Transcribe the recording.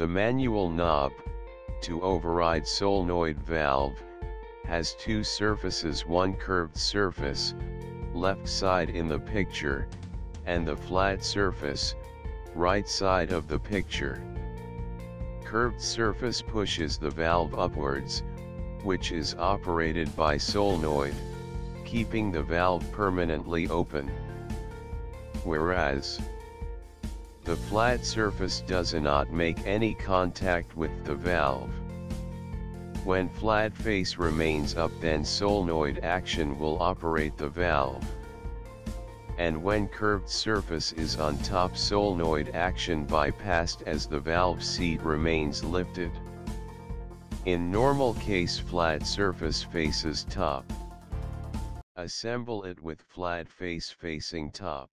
The manual knob, to override solenoid valve, has two surfaces one curved surface, left side in the picture, and the flat surface, right side of the picture. Curved surface pushes the valve upwards, which is operated by solenoid, keeping the valve permanently open. Whereas, the flat surface does not make any contact with the valve. When flat face remains up then solenoid action will operate the valve. And when curved surface is on top solenoid action bypassed as the valve seat remains lifted. In normal case flat surface faces top. Assemble it with flat face facing top.